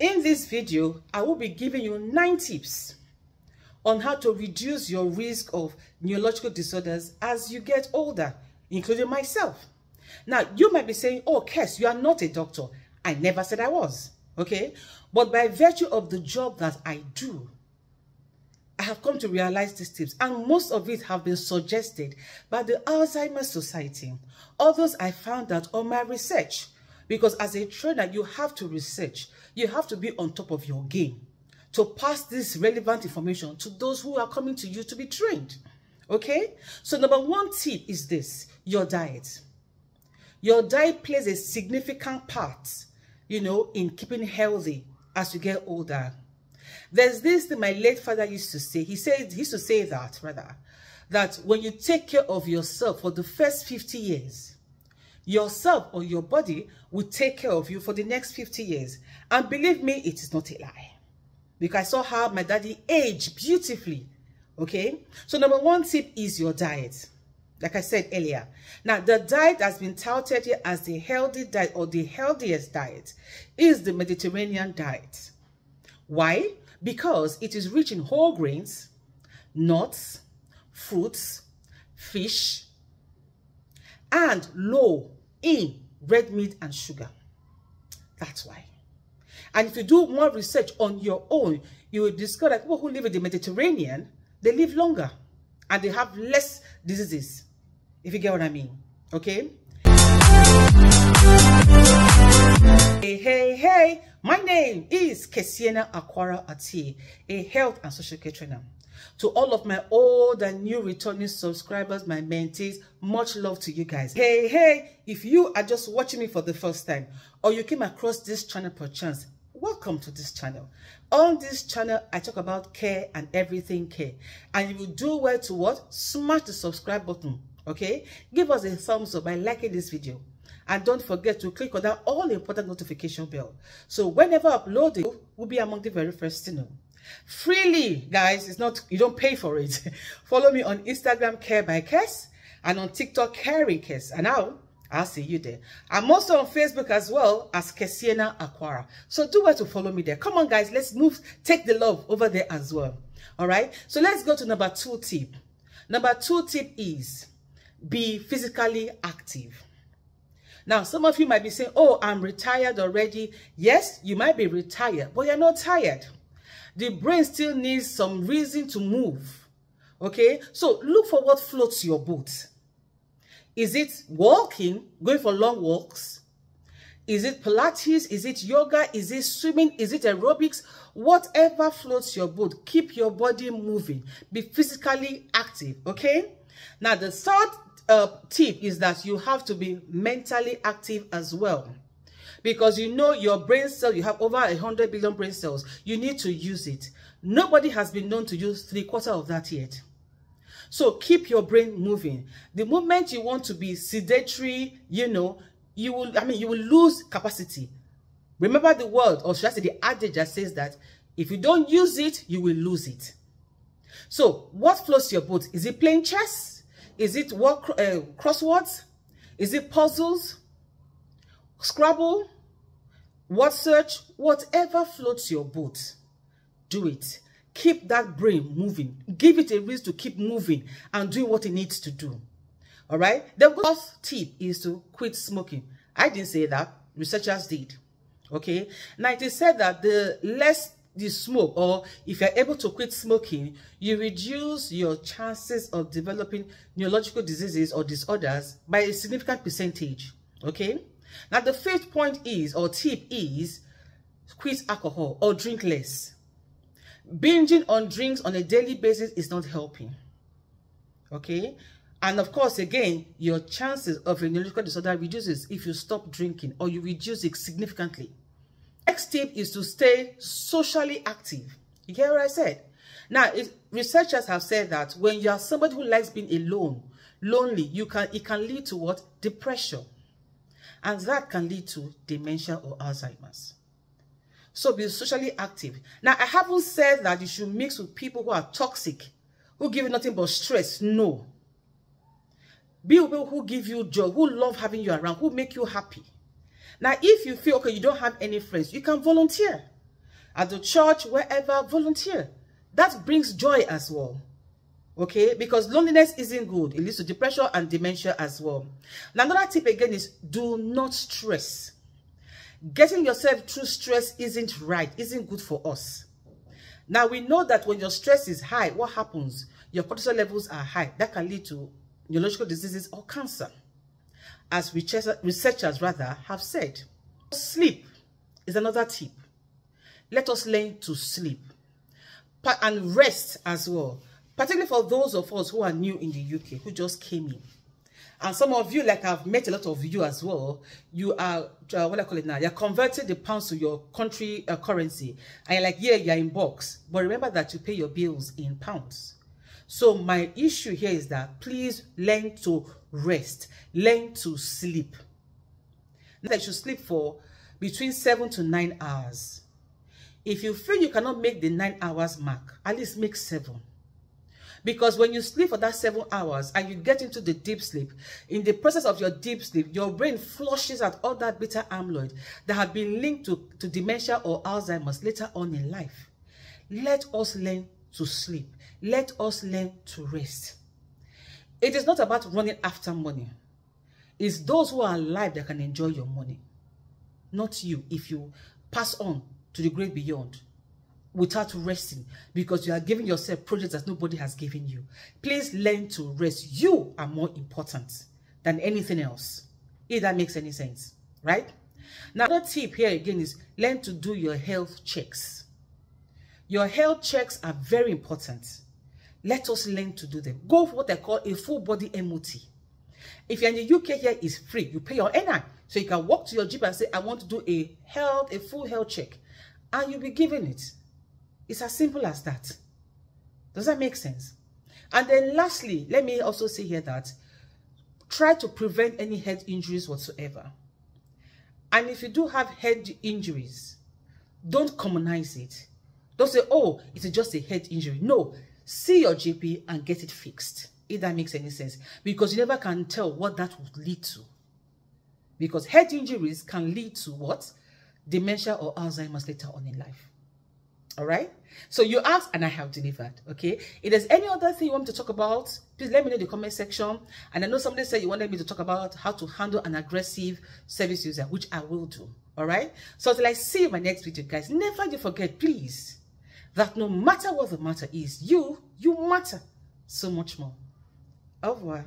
In this video, I will be giving you nine tips on how to reduce your risk of neurological disorders as you get older, including myself. Now, you might be saying, oh, Kes, you are not a doctor. I never said I was, okay? But by virtue of the job that I do, I have come to realize these tips, and most of it have been suggested by the Alzheimer's Society. Others I found out on my research, because as a trainer, you have to research. You have to be on top of your game to pass this relevant information to those who are coming to you to be trained. Okay? So number one tip is this, your diet. Your diet plays a significant part, you know, in keeping healthy as you get older. There's this that my late father used to say. He said, he used to say that, rather, that when you take care of yourself for the first 50 years, yourself or your body will take care of you for the next 50 years. And believe me, it is not a lie. Because I saw how my daddy aged beautifully. Okay? So number one tip is your diet. Like I said earlier. Now, the diet that has been touted here as the healthy diet or the healthiest diet is the Mediterranean diet. Why? Because it is rich in whole grains, nuts, fruits, fish, and low in red meat and sugar. That's why. And if you do more research on your own, you will discover that people who live in the Mediterranean, they live longer and they have less diseases, if you get what I mean. Okay? Hey, hey, hey, my name is Kesiena Akwara Atie, a health and social care trainer. To all of my old and new returning subscribers, my mentees, much love to you guys. Hey, hey, if you are just watching me for the first time or you came across this channel per chance, welcome to this channel. On this channel, I talk about care and everything care. And you will do well to what? Smash the subscribe button, okay? Give us a thumbs up by liking this video. And don't forget to click on that all important notification bell. So whenever I upload it, will be among the very first to know. Freely, guys, it's not, you don't pay for it. Follow me on Instagram, Care by Kes, and on TikTok, Caring Kes. And now, I'll see you there. I'm also on Facebook as well as Kesiena Akwara. So do well to follow me there. Come on, guys, let's move, take the love over there as well. All right. So let's go to number two tip. Number two tip is be physically active. Now, some of you might be saying, oh, I'm retired already. Yes, you might be retired, but you're not tired. The brain still needs some reason to move. Okay? So look for what floats your boat. Is it walking, going for long walks? Is it Pilates? Is it yoga? Is it swimming? Is it aerobics? Whatever floats your boat, keep your body moving. Be physically active, okay? Now, the third uh, tip is that you have to be mentally active as well. Because you know your brain cell, you have over 100 billion brain cells. You need to use it. Nobody has been known to use three quarter of that yet. So keep your brain moving. The moment you want to be sedentary, you know, you will, I mean, you will lose capacity. Remember the word, or should I say the adage that says that if you don't use it, you will lose it. So what floats your boat? Is it playing chess? Is it what, uh, crosswords? Is it puzzles? Scrabble? Word search? Whatever floats your boat, do it keep that brain moving. Give it a reason to keep moving and doing what it needs to do. All right. The fourth tip is to quit smoking. I didn't say that. Researchers did. Okay. Now it is said that the less you smoke or if you're able to quit smoking, you reduce your chances of developing neurological diseases or disorders by a significant percentage. Okay. Now the fifth point is or tip is quit alcohol or drink less. Binging on drinks on a daily basis is not helping. Okay? And of course, again, your chances of a neurological disorder reduces if you stop drinking or you reduce it significantly. Next tip is to stay socially active. You hear what I said? Now, it, researchers have said that when you are somebody who likes being alone, lonely, you can it can lead to what? Depression. And that can lead to dementia or Alzheimer's. So be socially active. Now, I haven't said that you should mix with people who are toxic, who give you nothing but stress. No. Be with people who give you joy, who love having you around, who make you happy. Now, if you feel, okay, you don't have any friends, you can volunteer. at the church, wherever, volunteer. That brings joy as well. Okay, because loneliness isn't good. It leads to depression and dementia as well. Now, another tip again is do not stress. Getting yourself through stress isn't right, isn't good for us. Now, we know that when your stress is high, what happens? Your cortisol levels are high. That can lead to neurological diseases or cancer. As researchers rather have said. Sleep is another tip. Let us learn to sleep. And rest as well. Particularly for those of us who are new in the UK, who just came in. And some of you, like I've met a lot of you as well, you are, uh, what I call it now, you're converting the pounds to your country uh, currency. And you're like, yeah, you're in bucks. But remember that you pay your bills in pounds. So my issue here is that please learn to rest. Learn to sleep. That you should sleep for between seven to nine hours. If you feel you cannot make the nine hours mark, at least make seven. Because when you sleep for that seven hours and you get into the deep sleep, in the process of your deep sleep, your brain flushes out all that beta amyloid that have been linked to, to dementia or Alzheimer's later on in life. Let us learn to sleep. Let us learn to rest. It is not about running after money. It's those who are alive that can enjoy your money. Not you if you pass on to the great beyond without resting because you are giving yourself projects that nobody has given you. Please learn to rest. You are more important than anything else. If that makes any sense, right? Now, another tip here again is learn to do your health checks. Your health checks are very important. Let us learn to do them. Go for what I call a full body MOT. If you're in the UK here, it's free. You pay your NI. So you can walk to your GP and say, I want to do a health, a full health check. And you'll be given it. It's as simple as that. Does that make sense? And then lastly, let me also say here that try to prevent any head injuries whatsoever. And if you do have head injuries, don't commonize it. Don't say, oh, it's just a head injury. No, see your GP and get it fixed, if that makes any sense. Because you never can tell what that would lead to. Because head injuries can lead to what? Dementia or Alzheimer's later on in life. All right. So you asked and I have delivered. Okay. If there's any other thing you want me to talk about, please let me know in the comment section. And I know somebody said you wanted me to talk about how to handle an aggressive service user, which I will do. All right. So until I see you in my next video, guys, never you forget, please, that no matter what the matter is, you, you matter so much more. Au revoir.